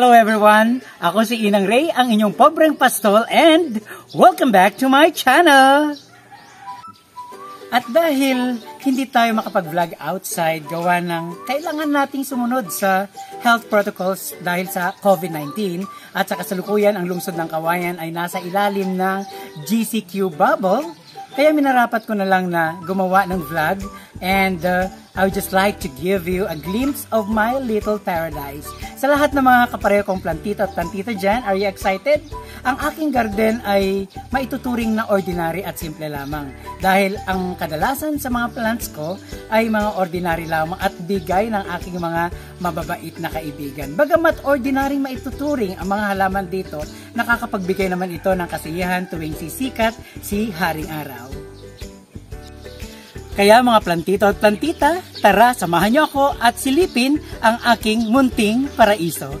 Hello everyone! Ako si Inang Ray, ang inyong pobreng pastol and welcome back to my channel! At dahil hindi tayo makapag-vlog outside gawa ng kailangan nating sumunod sa health protocols dahil sa COVID-19 at sa kasalukuyan ang lungsod ng Kawayan ay nasa ilalim ng GCQ bubble, kaya minarapat ko na lang na gumawa ng vlog and uh, I would just like to give you a glimpse of my little paradise. Sa lahat ng mga kapareho kong plantita at plantita dyan, are you excited? Ang aking garden ay maituturing na ordinary at simple lamang. Dahil ang kadalasan sa mga plants ko ay mga ordinary lamang at bigay ng aking mga mababait na kaibigan. Bagamat ordinary maituturing ang mga halaman dito, nakakapagbigay naman ito ng kasiyahan tuwing sisikat si Haring Araw. Kaya mga plantito at plantita, tara samahan niyo ako at silipin ang aking munting paraiso.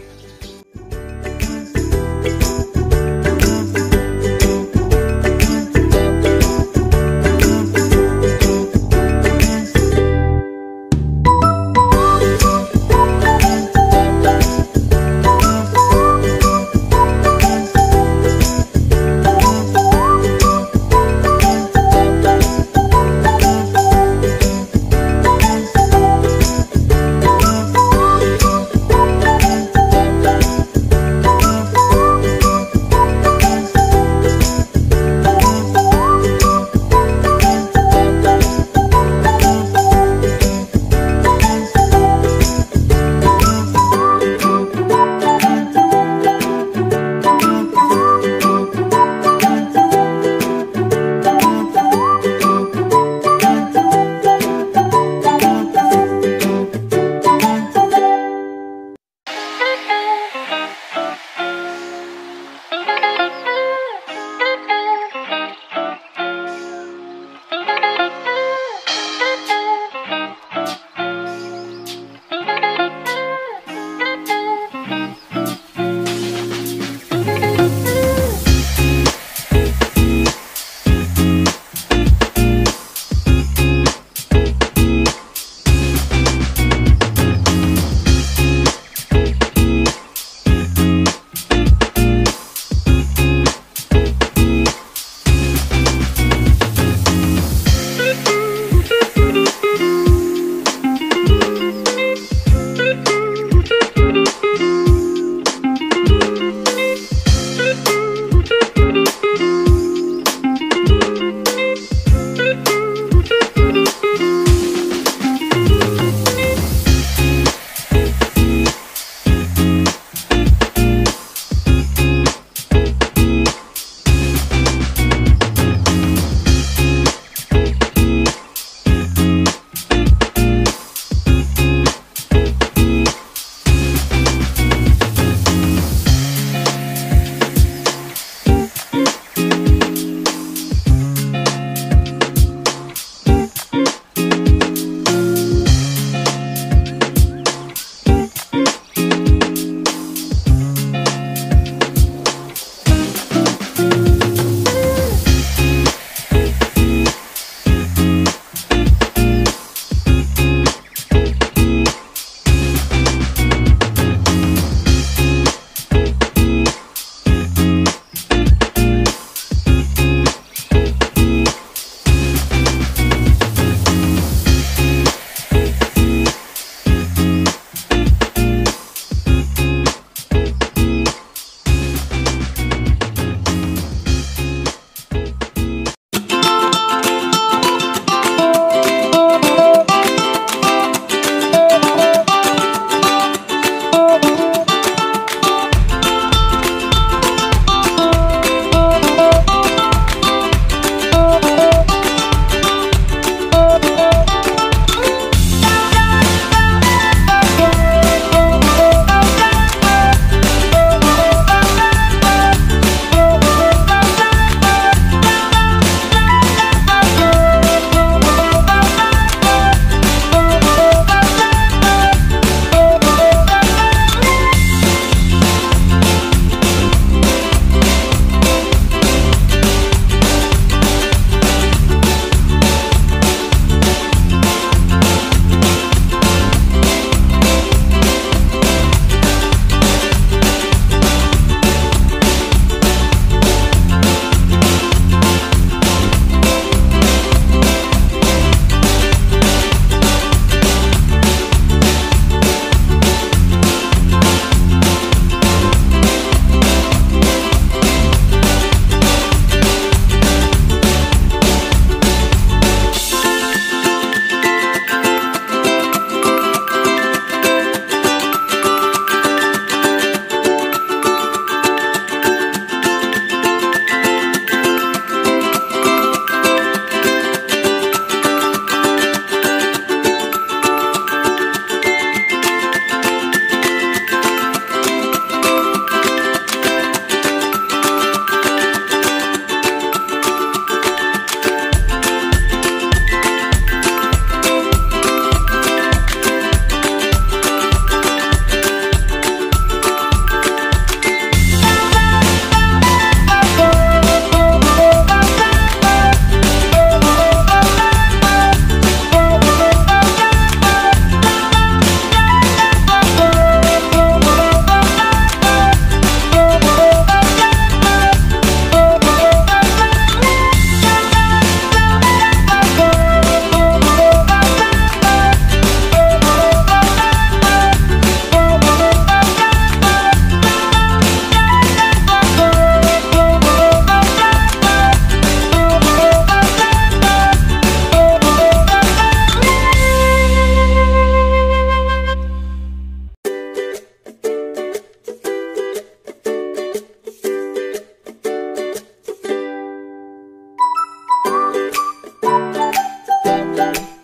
done.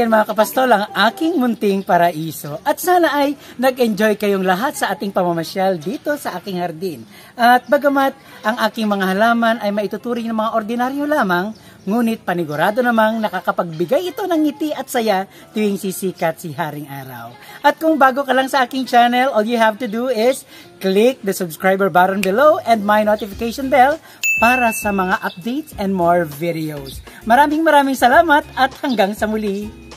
Yan mga kapastol, ang aking munting paraiso. At sana ay nag-enjoy kayong lahat sa ating pamamasyal dito sa aking hardin. At bagamat ang aking mga halaman ay maituturing ng mga ordinaryo lamang, ngunit panigurado namang nakakapagbigay ito ng ngiti at saya tuwing sisikat si Haring Araw. At kung bago ka lang sa aking channel, all you have to do is click the subscriber button below and my notification bell para sa mga updates and more videos. Maraming maraming salamat at hanggang sa muli!